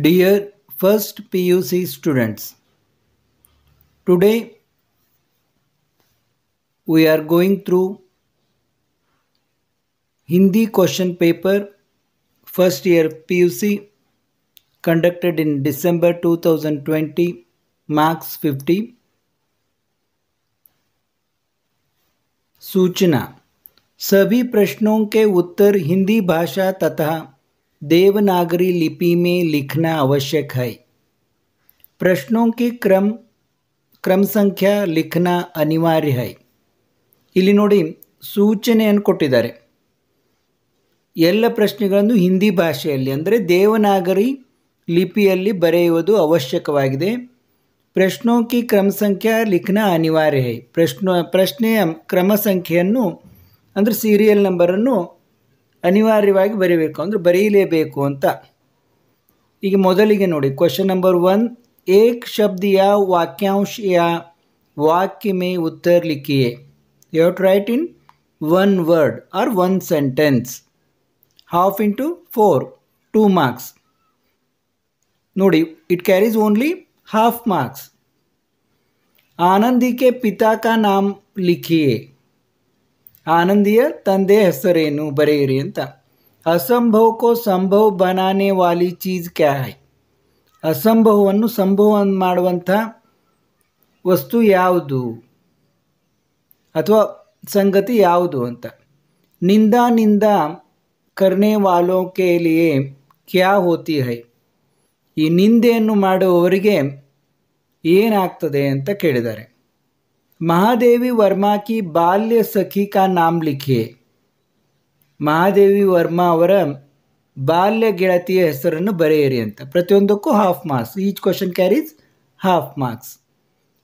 Dear first PUC students, today we are going through Hindi question paper first year PUC conducted in December 2020 marks 50 सूचना सभी प्रश्नों के उत्तर हिंदी भाषा तथा देवनागरी लिपि में लिखना आवश्यक है प्रश्नों की क्रम क्रम ಸಂಖ್ಯಾ ಲಿಖನ ಅನಿವಾರ್ಯ ಹೈ ಇಲ್ಲಿ ನೋಡಿ ಸೂಚನೆಯನ್ನು ಕೊಟ್ಟಿದ್ದಾರೆ ಎಲ್ಲ ಪ್ರಶ್ನೆಗಳನ್ನು ಹಿಂದಿ ಭಾಷೆಯಲ್ಲಿ ಅಂದರೆ ದೇವನಾಗರಿ ಲಿಪಿಯಲ್ಲಿ ಬರೆಯುವುದು ಅವಶ್ಯಕವಾಗಿದೆ ಪ್ರಶ್ನೋं की क्रम ಸಂಖ್ಯಾ ಲಿಖನ ಅನಿವಾರ್ಯ ಹೈ ಪ್ರಶ್ನ ಪ್ರಶ್ನೆಯ ಕ್ರಮ ಸಂಖ್ಯೆಯನ್ನು ಅಂದರೆ ಸೀರಿಯಲ್ ನಂಬರನ್ನು ಅನಿವಾರ್ಯವಾಗಿ ಬರೀಬೇಕು ಅಂದರೆ ಬರೀಲೇಬೇಕು ಅಂತ ಈಗ ಮೊದಲಿಗೆ ನೋಡಿ ಕ್ವಶನ್ ನಂಬರ್ ಒನ್ ಏಕ್ ಶಬ್ದ ಯಾ ವಾಕ್ಯಾಂಶ ಯಾ वाक्य में उत्तर लिखिए you have to write in one word or one sentence half into 4 2 marks ನೋಡಿ it carries only half marks Anandi के पिता का नाम लिखिए ಆನಂದಿಯ ತಂದೆ ಹೆಸರೇನು ಬರೆಯಿರಿ ಅಂತ. ಅಸಂಭವ ಕೋ ಸಂಭವ ಬನಾನೆ ವಾಲಿ ಚೀಸ್ ಕ್ಯಾ ಅಸಂಭವವನ್ನು ಸಂಭವ ಮಾಡುವಂಥ ವಸ್ತು ಯಾವುದು? ಅಥವಾ ಸಂಗತಿ ಯಾವುದು ಅಂತ. ನಿಂದ ನಿಂದ ಕರ್ನೆ ವಾಲೋಕೆಯಲ್ಲಿಯೇ ಕ್ಯಾ ಹೋತಿ ಹೈ. ಈ ನಿಂದೆಯನ್ನು ಮಾಡುವವರಿಗೆ ಏನಾಗ್ತದೆ ಅಂತ ಕೇಳಿದ್ದಾರೆ. ಮಹಾದೇವಿ ವರ್ಮಾ ಕಿ ಬಾಲ್ಯ ಸಖಿ ಕಾ ನಾಮ್ ಲಿಖಿಯೇ ಮಹಾದೇವಿ ವರ್ಮಾ ಅವರ ಬಾಲ್ಯ ಗೆಳತಿಯ ಹೆಸರನ್ನು ಬರೆಯಿರಿ ಅಂತ ಪ್ರತಿಯೊಂದಕ್ಕೂ half marks each question carries half marks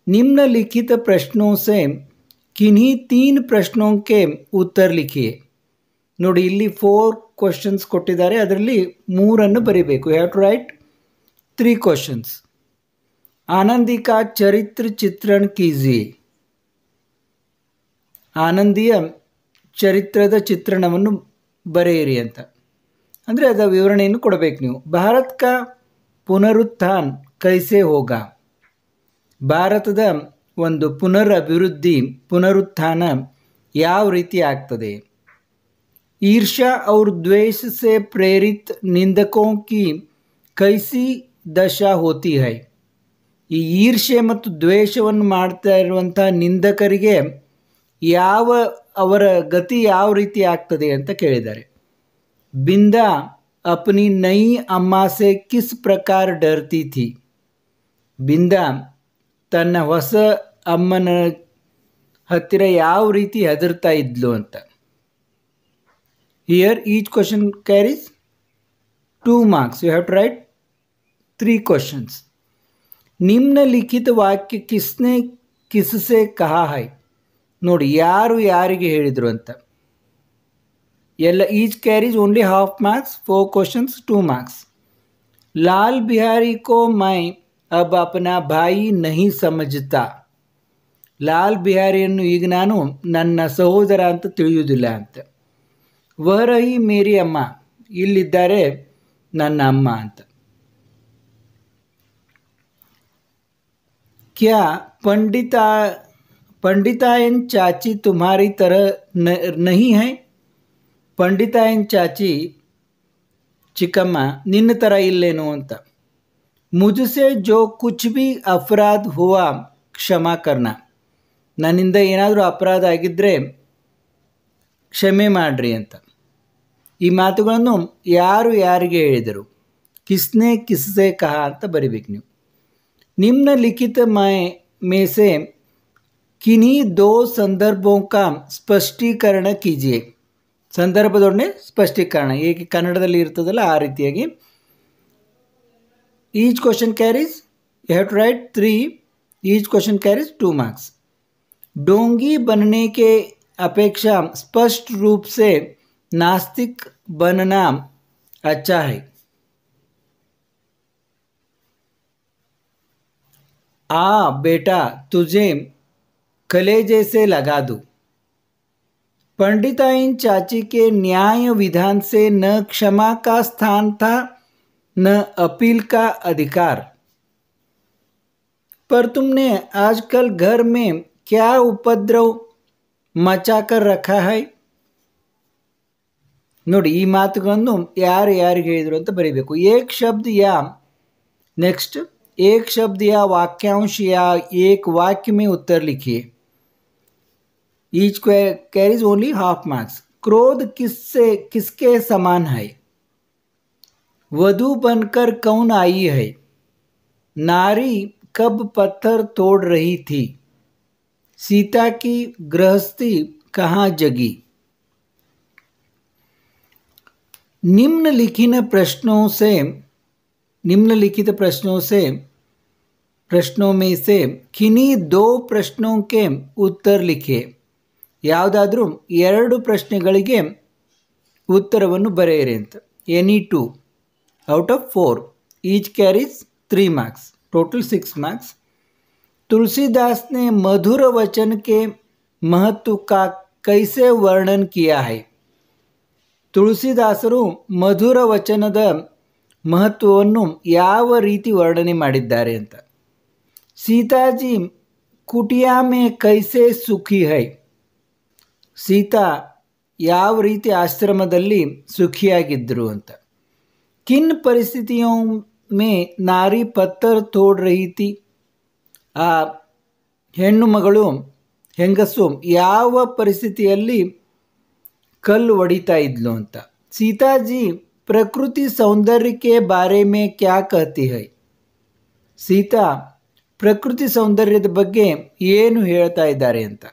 निम्नलिखित प्रश्नों से किन्हीं तीन ಪ್ರಶ್ನೋं के ಉತ್ತರ लिखिए ನೋಡಿ ಇಲ್ಲಿ ಫೋರ್ ಕ್ವಶನ್ಸ್ ಕೊಟ್ಟಿದ್ದಾರೆ ಅದರಲ್ಲಿ ಮೂರನ್ನು ಬರೀಬೇಕು you have to write three questions Anandi ಕಾ ಚರಿತ್ರ ಚಿತ್ರಣ ಕೀಜಿಯೇ ಆನಂದಿಯ ಚರಿತ್ರದ ಚಿತ್ರಣವನ್ನು ಬರೆಯಿರಿ ಅಂತ ಅಂದರೆ ಅದರ ವಿವರಣೆಯನ್ನು ಕೊಡಬೇಕು ನೀವು ಭಾರತ್ ಕಾ ಪುನರುತ್ಥಾನ್ ಕೈಸೆ ಹೋಗಾ ಭಾರತದ ಒಂದು ಪುನರ್ ಅಭಿವೃದ್ಧಿ ಪುನರುತ್ಥಾನ ಯಾವ ರೀತಿ ಆಗ್ತದೆ ईर्ष्या और द्वेष से प्रेरित निंदकों की कैसी ದಶಾ ಹೋತಿ ಹೈ ಈ ಈರ್ಷ್ಯೆ ಮತ್ತು ದ್ವೇಷವನ್ನು ಮಾಡ್ತಾ ಇರುವಂಥ ನಿಂದಕರಿಗೆ ಯಾವ ಅವರ ಗತಿ ಯಾವ ರೀತಿ ಆಗ್ತದೆ ಅಂತ ಕೇಳಿದ್ದಾರೆ. ಬಿಂದ ಅಪ್ನಿ ನೈ ಅಮ್ಮ ಸೆ ಕಿಸ್ ಪ್ರಕಾರ ಡರ್ತಿ ಥಿ. ಬಿಂದಾ ತನ್ನ ಹೊಸ ಅಮ್ಮನ ಹತ್ತಿರ ಯಾವ ರೀತಿ ಹೆದರ್ತಾ ಇದ್ಲು ಅಂತ. Here each question carries two marks you have to write three questions ನಿಮ್ನಲಿಖಿತ ವಾಕ್ಯ ಕಿಸ್ನೆ ಕಿಸ್ಸೆ ಕಹಾ ಹೈ. ನೋಡಿ, ಯಾರು ಯಾರಿಗೆ ಹೇಳಿದರು ಅಂತ? ಎಲ್ಲ each carries only half marks four questions two marks Lal Bihari ಕೋ ಮೈ ಅಬ್ ಅಪ್ನ ಭಾಯಿ ನಹಿ ಸಮಜಿತ ಲಾಲ್ ಬಿಹಾರಿಯನ್ನು ಈಗ ನಾನು ನನ್ನ ಸಹೋದರ ಅಂತ ತಿಳಿಯುವುದಿಲ್ಲ ಅಂತ. ವಹರಹಿ ಮೇರಿ ಅಮ್ಮ, ಇಲ್ಲಿದ್ದಾರೆ ನನ್ನ ಅಮ್ಮ ಅಂತ. ಕ್ಯಾ ಪಂಡಿತ पंडितायन चाची तुम्हारी तरह न, नहीं है पंडितायन चाची ಚಿಕ್ಕಮ್ಮ ನಿನ್ನ ಥರ ಇಲ್ಲೇನು ಅಂತ ಮುಜಸೆ ಜೋ ಕುಚ್ ಬಿ ಅಪರಾಧ ಹುವ ಕ್ಷಮಾ ಕರ್ನ ನನ್ನಿಂದ ಏನಾದರೂ ಅಪರಾಧ ಆಗಿದ್ದರೆ ಕ್ಷಮೆ ಮಾಡ್ರಿ ಅಂತ ಈ ಮಾತುಗಳನ್ನು ಯಾರು ಯಾರಿಗೆ ಹೇಳಿದರು ಕಿಸ್ನೆ ಕಿಸ್ಸೆ ಕಹ ಅಂತ ಬರಿಬೇಕು ನೀವು निम्नलिखित में में से किन्हीं दो संदर्भों का ಸ್ಪಷ್ಟೀಕರಣ कीजिए ಸಂದರ್ಭದೊಡನೆ ಸ್ಪಷ್ಟೀಕರಣ ಏಕೆ ಕನ್ನಡದಲ್ಲಿ ಇರ್ತದಲ್ಲ ಆ ರೀತಿಯಾಗಿ each question carries you have to write three each question carries two marks डोंगी बनने के अपेक्षा स्पष्ट रूप से नास्तिक बनना अच्छा है आ बेटा तुझे कलेजे से लगा दूँ पंडिताइन चाची के न्याय विधान से न क्षमा का स्थान था न अपील का अधिकार पर तुमने आजकल घर में क्या उपद्रव मचा कर रखा है ನೋಡಿ ಈ ಮಾತುಗಳನ್ನು ಯಾರು ಯಾರಿಗೆ ಹೇಳಿದರು ಅಂತ ಬರೀಬೇಕು ಏಕ್ ಶಬ್ದ ಯಾ नेक्स्ट एक शब्द या वाक्यांश या एक वाक्य में उत्तर लिखिए Each carries only half marks क्रोध किससे, किसके समान है? वधु बनकर कौन आई है? नारी कब पत्थर तोड़ रही थी? सीता की गृहस्थी कहाँ जगी? निम्नलिखित प्रश्नों से, निम्नलिखित प्रश्नों से, प्रश्नों में से किन्हीं दो प्रश्नों के उत्तर लिखे। ಯಾವುದಾದ್ರೂ ಎರಡು ಪ್ರಶ್ನೆಗಳಿಗೆ ಉತ್ತರವನ್ನು ಬರೆಯಿರಿ ಅಂತ any two out of four each carries three marks total six marks Tulsidas ने मधुर वचन के महत्व का कैसे वर्णन किया है ತುಳಸಿದಾಸರು ಮಧುರ ವಚನದ ಮಹತ್ವವನ್ನು ಯಾವ ರೀತಿ ವರ್ಣನೆ ಮಾಡಿದ್ದಾರೆ ಅಂತ ಸೀತಾಜಿ ಕುಟಿಯಾ ಮೇ ಕೈಸೆ ಸುಖಿ ಹೈ ಸೀತಾ ಯಾವ ರೀತಿ ಆಶ್ರಮದಲ್ಲಿ ಸುಖಿಯಾಗಿದ್ದರು ಅಂತ. ಕಿನ್ ಪರಿಸ್ಥಿತಿಯೋ ಮೇ ನಾರಿ ಪತ್ತರ್ ತೋಡ್ ರೀತಿ ಆ ಹೆಣ್ಣು ಮಗಳು ಹೆಂಗಸು ಯಾವ ಪರಿಸ್ಥಿತಿಯಲ್ಲಿ ಕಲ್ಲು ಒಡಿತಾ ಇದ್ಲು ಅಂತ. ಸೀತಾಜಿ ಪ್ರಕೃತಿ ಸೌಂದರ್ಯಕ್ಕೆ ಬಾರೆ ಮೇ ಕ್ಯಾ ಕಹತಿ ಹೈ? ಸೀತಾ ಪ್ರಕೃತಿ ಸೌಂದರ್ಯದ ಬಗ್ಗೆ ಏನು ಹೇಳ್ತಾ ಇದ್ದಾರೆ ಅಂತ.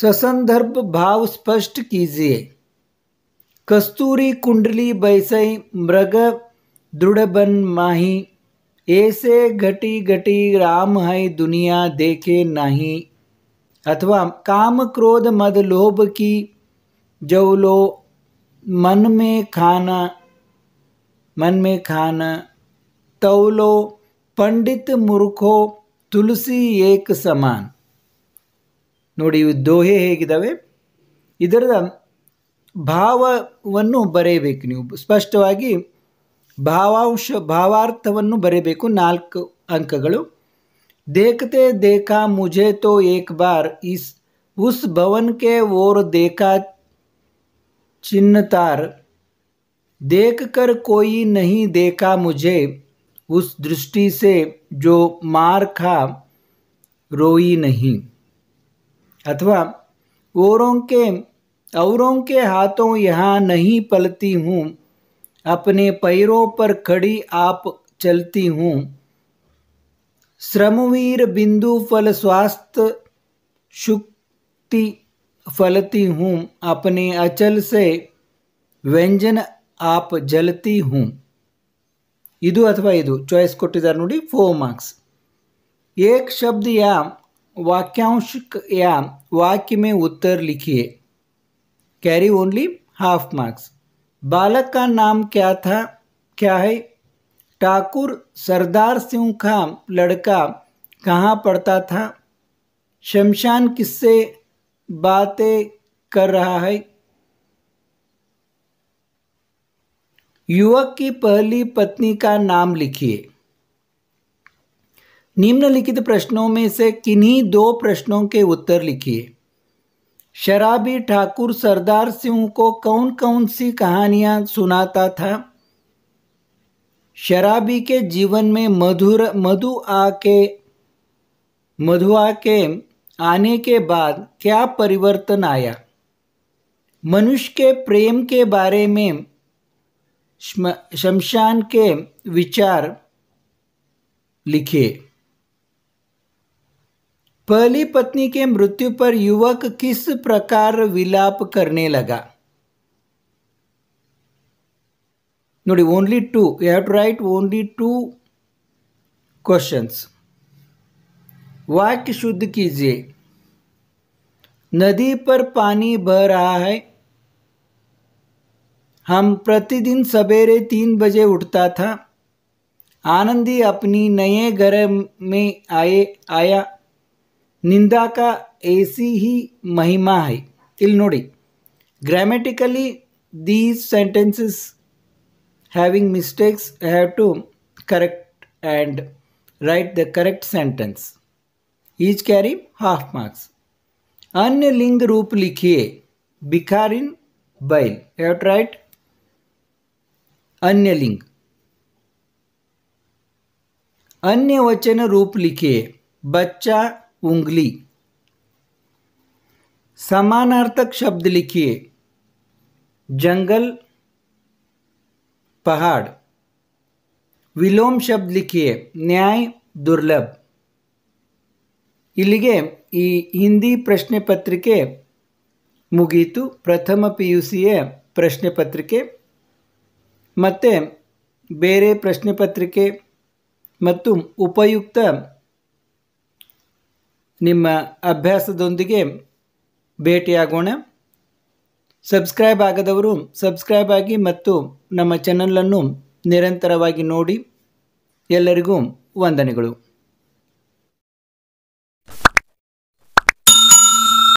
ससंदर्भ भाव स्पष्ट कीजिए। कस्तूरी कुंडली बैसई मृग दृढ़बन माही, ऐसे घटी घटी राम है दुनिया देखे नहीं। अथवा काम क्रोध मद लोभ की जवलो मन में खाना, मन में खाना तवलो पंडित मूर्खो तुलसी एक समान। ನೋಡಿ ಇವು ದೋಹೆ ಹೇಗಿದ್ದಾವೆ ಇದರ ಭಾವವನ್ನು ಬರೆಯಬೇಕು ನೀವು ಸ್ಪಷ್ಟವಾಗಿ ಭಾವಾಂಶ ಭಾವಾರ್ಥವನ್ನು ಬರೆಯಬೇಕು ನಾಲ್ಕು ಅಂಕಗಳು देखते देखा मुझे तो एक बार इस उस भवन के ओर देखा चिन्हतार देख कर कोई नहीं देखा मुझे उस दृष्टि से जो मार खा रोई नहीं अथवा औरों के औरों के हाथों यहाँ नहीं पलती हूँ अपने पैरों पर खड़ी आप चलती हूँ श्रमवीर बिंदु फल स्वास्थ्य शुक्ति फलती हूँ अपने अचल से ವ್ಯಂಜನ ಆಪ್ ಜಲತಿ ಹೂँ ಇದು ಅಥವಾ ಇದು ಚಾಯ್ಸ್ ಕೊಟ್ಟಿದ್ದಾರೆ ನೋಡಿ ಫೋರ್ ಮಾರ್ಕ್ಸ್ एक शब्द या वाक्यांश या वाक्य में उत्तर लिखिए। कैरी ओनली हाफ़ मार्क्स बालक का नाम क्या था? क्या है? ठाकुर सरदार सिंह का लड़का कहाँ पढ़ता था? शमशान किससे बातें कर रहा है? युवक की पहली पत्नी का नाम लिखिए। निम्नलिखित प्रश्नों में से किन्हीं दो प्रश्नों के उत्तर लिखिए। शराबी ठाकुर सरदार सिंह को कौन कौन सी कहानियाँ सुनाता था? शराबी के जीवन में मधुर, मधु आके मधुआ के आने के बाद क्या परिवर्तन आया? मनुष्य के प्रेम के बारे में शमशान के विचार लिखिए। पहली पत्नी के मृत्यु पर युवक किस प्रकार विलाप करने लगा? नोड़ी only two you have to write only two questions वाक्य शुद्ध कीजिए। नदी पर पानी बह रहा है। हम प्रतिदिन सवेरे तीन बजे उठता था। आनंदी अपनी नए घर में आए, आया। निंदा का एसी ही महिमा है इोड़ grammatically these sentence having mistakes have to correct and write the correct sentence each carry half marks अन्य लिंग रूप लिखिए बिकार इन बैल हेव टू राइट अन्य लिंग अन्य वचन रूप लिखिए बच्चा उंगली समानार्थक शब्द लिखिए जंगल पहाड़ ವಿಲೋಮ್ ಶಬ್ದ ಲಿಖಿಯೆ ನ್ಯಾಯ ದುರ್ಲಭ್ ಇಲ್ಲಿಗೆ ಈ ಹಿಂದಿ ಪ್ರಶ್ನೆ ಪತ್ರಿಕೆ ಮುಗಿಯಿತು ಪ್ರಥಮ ಪಿ ಯು ಸಿಯ ಪ್ರಶ್ನೆ ಪತ್ರಿಕೆ ಮತ್ತು ಬೇರೆ ಪ್ರಶ್ನೆ ಪತ್ರಿಕೆ ಮತ್ತು ಉಪಯುಕ್ತ ನಿಮ್ಮ ಅಭ್ಯಾಸದೊಂದಿಗೆ ಭೇಟಿಯಾಗೋಣ. ಸಬ್ಸ್ಕ್ರೈಬ್ ಆಗದವರು ಸಬ್ಸ್ಕ್ರೈಬ್ ಆಗಿ ಮತ್ತು ನಮ್ಮ ಚಾನಲನ್ನು ನಿರಂತರವಾಗಿ ನೋಡಿ. ಎಲ್ಲರಿಗೂ ವಂದನೆಗಳು.